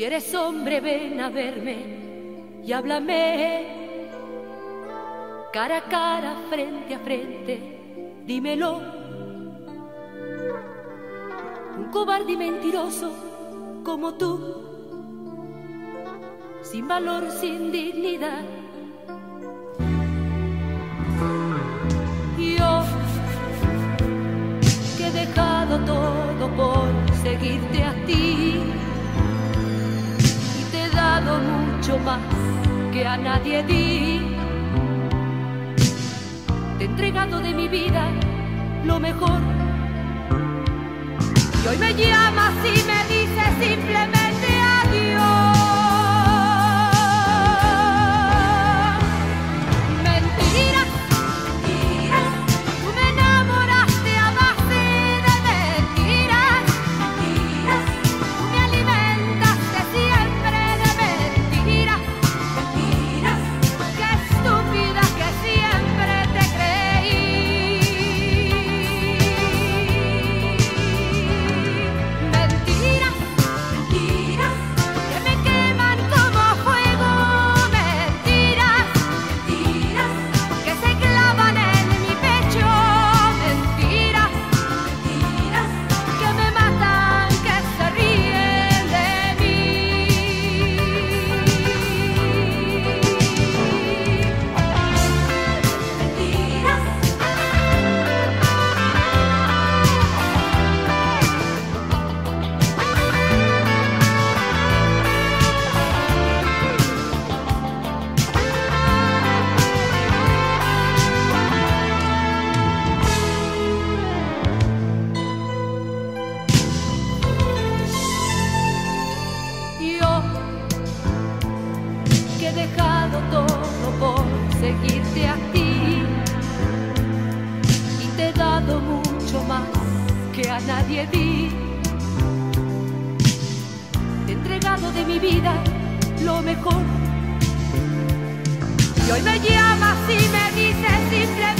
Si eres hombre, ven a verme y háblame. Cara a cara, frente a frente, dímelo. Un cobarde y mentiroso como tú, sin valor, sin dignidad. Yo, que he dejado todo por seguirte a ti mucho más que a nadie di. Te he entregado de mi vida lo mejor. Y hoy me llamas y me dices simplemente seguirte a ti y te he dado mucho más que a nadie di. Te he entregado de mi vida lo mejor y hoy me llamas y me dices simplemente